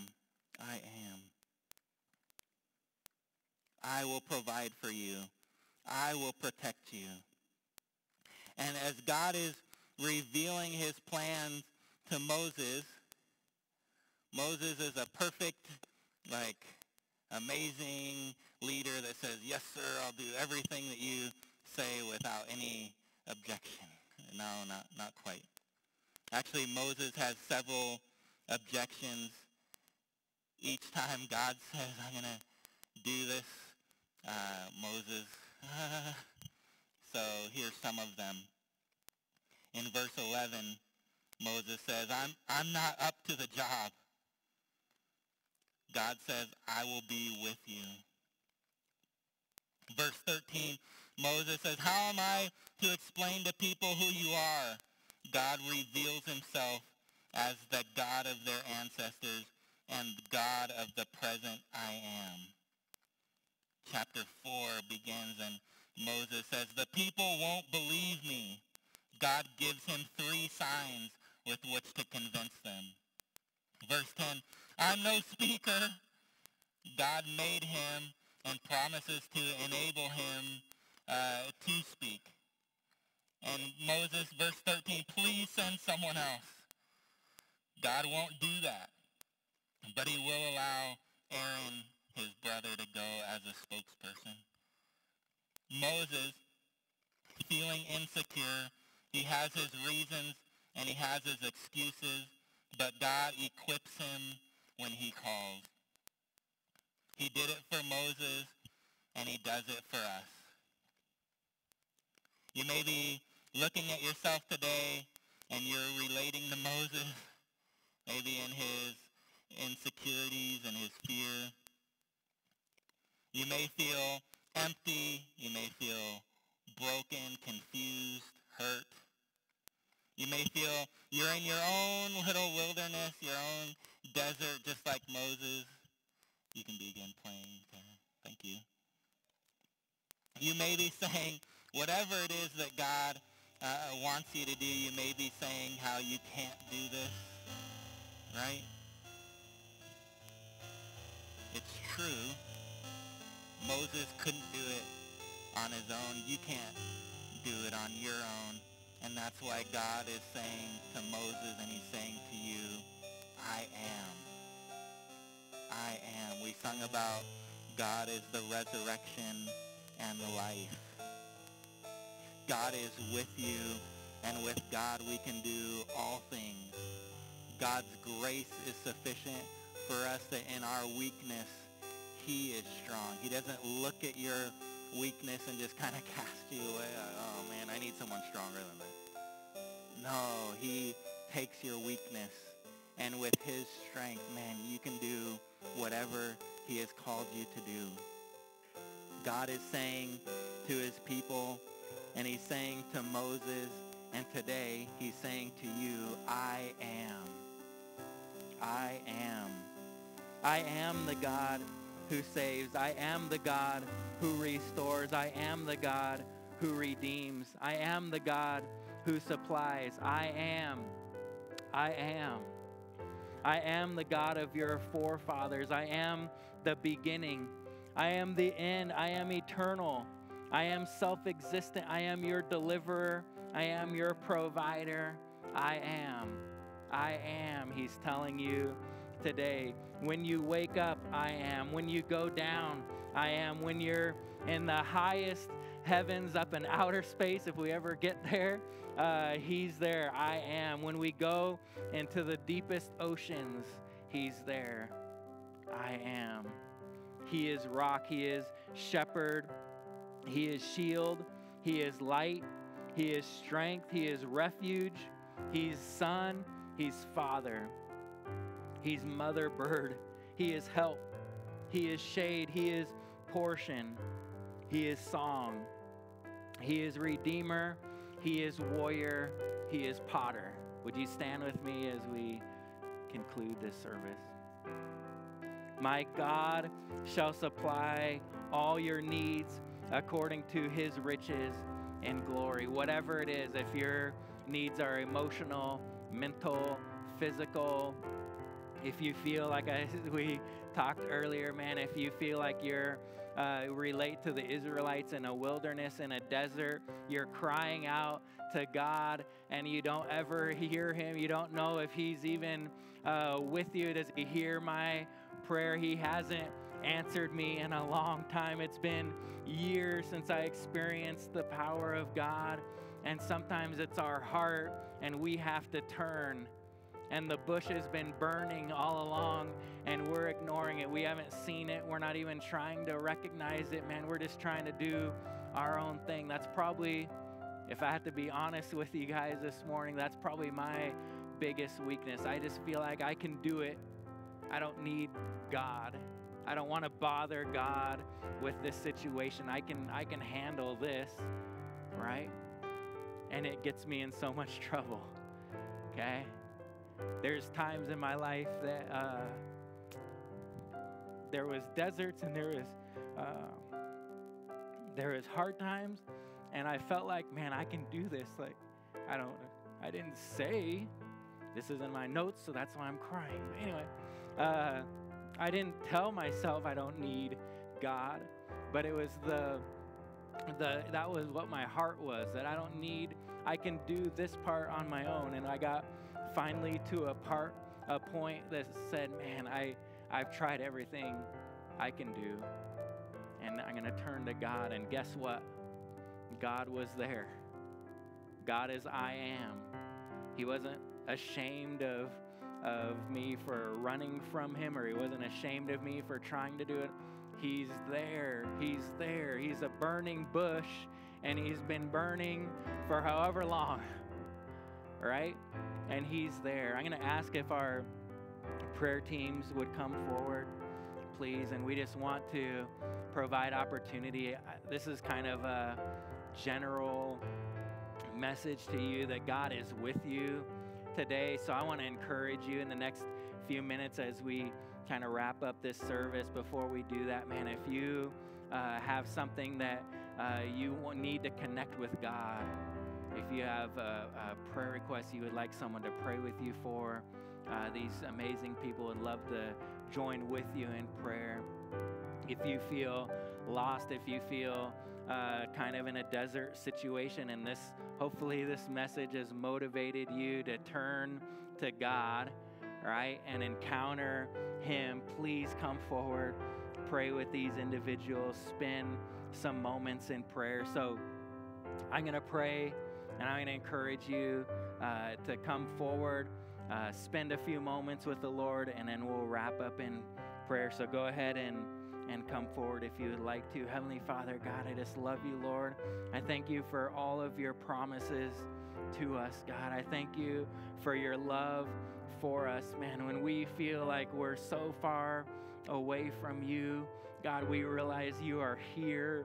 I am. I will provide for you. I will protect you. And as God is revealing his plans to Moses, Moses is a perfect, like, amazing leader that says, yes, sir, I'll do everything that you say without any objection. No, not, not quite. Actually, Moses has several objections. Each time God [laughs] says, I'm going to do this, uh, Moses, uh, [laughs] so here's some of them. In verse 11, Moses says, I'm, I'm not up to the job. God says, I will be with you. Verse 13, Moses says, How am I to explain to people who you are? God reveals himself as the God of their ancestors and God of the present I am. Chapter 4 begins and Moses says, the people won't believe me. God gives him three signs with which to convince them. Verse 10, I'm no speaker. God made him and promises to enable him uh, to speak. And Moses, verse 13, please send someone else. God won't do that. But he will allow Aaron, his brother, to go as a spokesperson. Moses, feeling insecure, he has his reasons and he has his excuses, but God equips him when he calls. He did it for Moses, and he does it for us. You may be looking at yourself today, and you're relating to Moses, maybe in his insecurities and his fear. You may feel empty. You may feel broken, confused, hurt. You may feel you're in your own little wilderness, your own desert, just like Moses. You can begin playing. Thank you. You may be saying, whatever it is that God uh, wants you to do, you may be saying how you can't do this, right? It's true Moses couldn't do it on his own. You can't do it on your own. And that's why God is saying to Moses and he's saying to you, I am. I am. We sung about God is the resurrection and the life. God is with you, and with God we can do all things. God's grace is sufficient for us that in our weakness, he is strong. He doesn't look at your weakness and just kind of [laughs] cast you away. Oh man, I need someone stronger than that. No, he takes your weakness and with his strength, man, you can do whatever he has called you to do. God is saying to his people, and he's saying to Moses, and today he's saying to you, I am. I am. I am the God who saves. I am the God who restores. I am the God who redeems. I am the God who supplies. I am. I am. I am the God of your forefathers. I am the beginning. I am the end. I am eternal. I am self existent. I am your deliverer. I am your provider. I am. I am. He's telling you today. When you wake up, I am. When you go down, I am. When you're in the highest heavens up in outer space, if we ever get there, uh, He's there. I am. When we go into the deepest oceans, He's there. I am. He is rock. He is shepherd. He is shield. He is light. He is strength. He is refuge. He's son. He's father. He's mother bird. He is help. He is shade. He is portion. He is song. He is redeemer. He is warrior. He is potter. Would you stand with me as we conclude this service? My God shall supply all your needs according to his riches and glory. Whatever it is, if your needs are emotional, mental, physical, if you feel like I, [laughs] we talked earlier, man, if you feel like you're uh, relate to the Israelites in a wilderness, in a desert, you're crying out to God and you don't ever hear him, you don't know if he's even uh, with you. Does he hear my prayer? He hasn't answered me in a long time. It's been years since I experienced the power of God. And sometimes it's our heart, and we have to turn. And the bush has been burning all along, and we're ignoring it. We haven't seen it. We're not even trying to recognize it, man. We're just trying to do our own thing. That's probably, if I have to be honest [laughs] with you guys this morning, that's probably my biggest weakness. I just feel like I can do it. I don't need God. I don't want to bother God with this situation. I can I can handle this, right? And it gets me in so much [laughs] trouble. Okay? There's times in my life that uh, there was deserts and there was uh, there was hard times, and I felt like, man, I can do this. Like, I don't, I didn't say this is in my notes, so that's why I'm crying. But anyway, uh, I didn't tell myself I don't need God, but it was the the that was what my heart was that I don't need I can do this part on my own and I got finally to a part a point that said, "Man, I I've tried everything I can do." And I'm going to turn to God and guess what? God was there. God is I am. He wasn't ashamed of of me for running from him or he wasn't ashamed of me for trying to do it. He's there. He's there. He's a burning bush and he's been burning for however long. [laughs] Right? And he's there. I'm going to ask if our prayer teams would come forward, please. And we just want to provide opportunity. This is kind of a general message to you that God is with you today. So I want to encourage you in the next few minutes as we kind of wrap up this service. Before we do that, man, if you uh, have something that uh, you need to connect with God, if you have a, a, prayer request you would like someone to pray with you for, uh, these amazing people would love to join with you in prayer. If you feel lost, if you feel uh, kind of in a desert situation, and this hopefully this message has motivated you to turn to God, right, and encounter Him, please come forward, pray with these individuals, spend some moments in prayer. So I'm going to pray and I'm going to encourage you uh, to come forward, uh, spend a few moments with the Lord, and then we'll wrap up in prayer. So go ahead and and come forward if you would like to. Heavenly Father, God, I just love you, Lord. I thank you for all of your promises to us, God. I thank you for your love for us, man. When we feel like we're so far away from you, God, we realize you are here.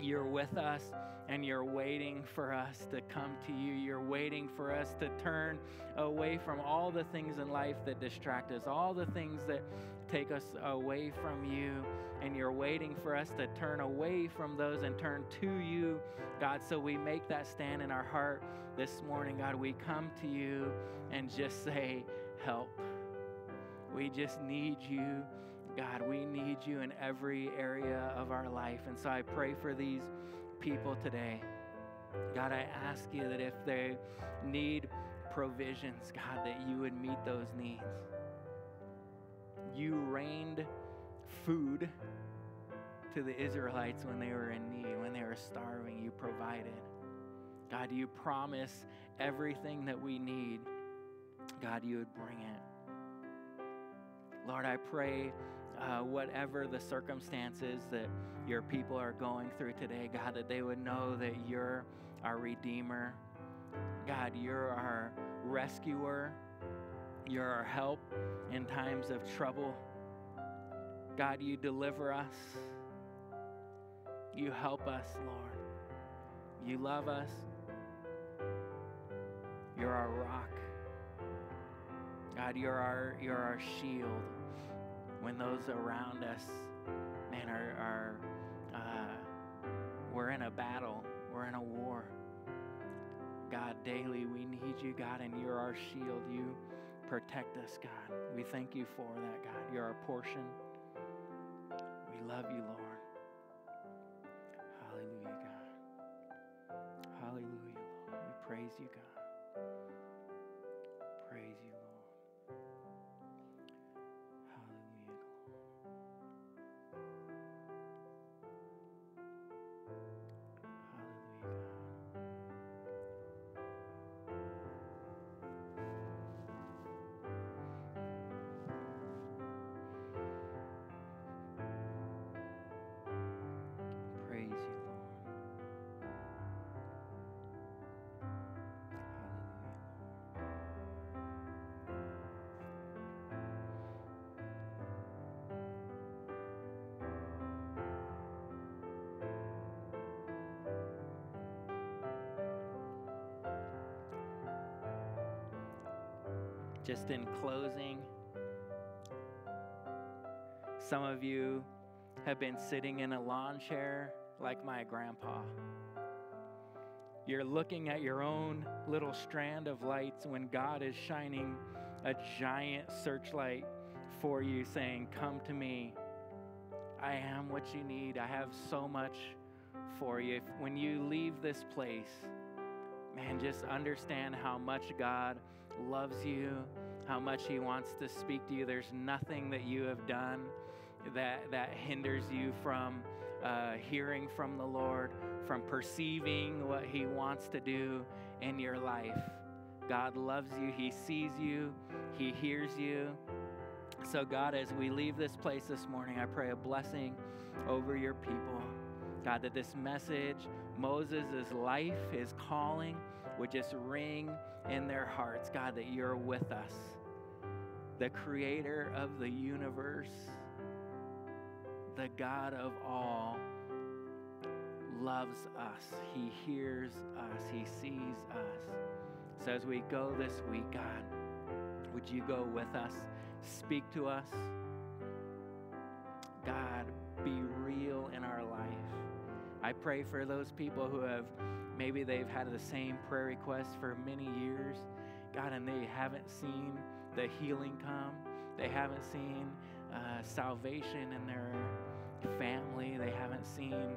You're with us and you're waiting for us to come to you. You're waiting for us to turn away from all the things in life that distract us, all the things that take us away from you. And you're waiting for us to turn away from those and turn to you, God. So we make that stand in our heart this morning, God. We come to you and just say, Help. We just need you. God, we need you in every area of our life. And so I pray for these people today. God, I ask you that if they need provisions, God, that you would meet those needs. You rained food to the Israelites when they were in need, when they were starving. You provided. God, you promise everything that we need. God, you would bring it. Lord, I pray uh, whatever the circumstances that your people are going through today, God, that they would know that you're our Redeemer. God, you're our rescuer. You're our help in times of trouble. God, you deliver us. You help us, Lord. You love us. You're our rock. God, you're our, you're our shield when those around us, man, are, are uh, we're in a battle, we're in a war. God, daily we need you, God, and you're our shield. You protect us, God. We thank you for that, God. You're our portion. We love you, Lord. Hallelujah, God. Hallelujah, Lord. We praise you, God. Praise you, Just in closing, some of you have been sitting in a lawn chair like my grandpa. You're looking at your own little strand of lights when God is shining a giant searchlight for you, saying, Come to me. I am what you need. I have so much for you. If, when you leave this place, man, just understand how much God loves you, how much He wants to speak to you. There's nothing that you have done that, that hinders you from uh, hearing from the Lord, from perceiving what He wants to do in your life. God loves you, He sees you, He hears you. So, God, as we leave this place this morning, I pray a blessing over your people. God, that this message, Moses' life, his calling, would just ring in their hearts. God, that you're with us, the creator of the universe, the God of all, loves us. He hears us, He sees us. So as we go this week, God, would you go with us? Speak to us. God, be real in our life. I pray for those people who have maybe they've had the same prayer request for many years, God, and they haven't seen the healing come. They haven't seen uh, salvation in their family. They haven't seen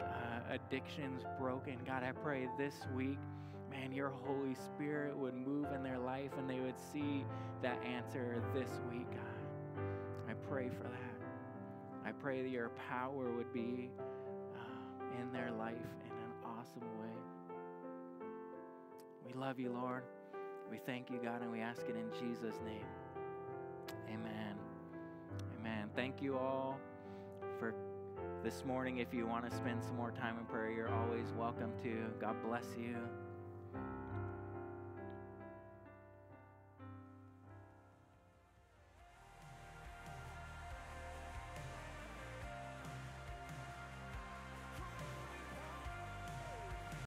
uh, addictions broken. God, I pray this week, man, your Holy Spirit would move in their life and they would see that answer this week, God. I pray for that. I pray that your power would be in their life in an awesome way. We love you, Lord. We thank you, God, and we ask it in Jesus' name. Amen. Amen. Thank you all for this morning. If you want to spend some more time in prayer, you're always welcome to. God bless you.